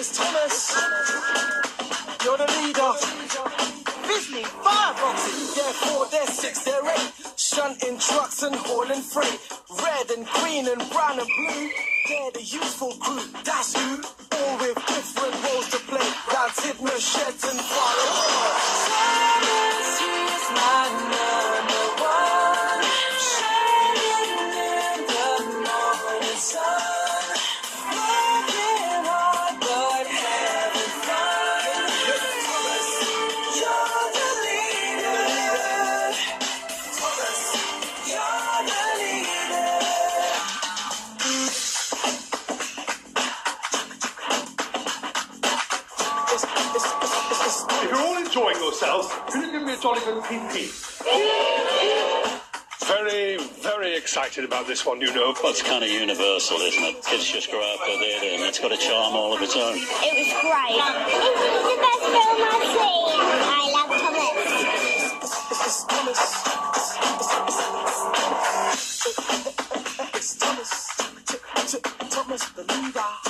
It's Thomas. You're the leader. Disney, fireboxes, they're four, they're six, they're eight. Shunting trucks and hauling freight. Red and green and brown and blue. They're the useful crew, that's who. All with different If you're all enjoying yourselves, can you give me a jolly good pee Very, very excited about this one, you know. Well, it's kind of universal, isn't it? Kids just grow up with it, and it's got a charm all of its own. It was great. It was the best film I've seen. I love Thomas. it's Thomas. It's Thomas. Thomas the leader.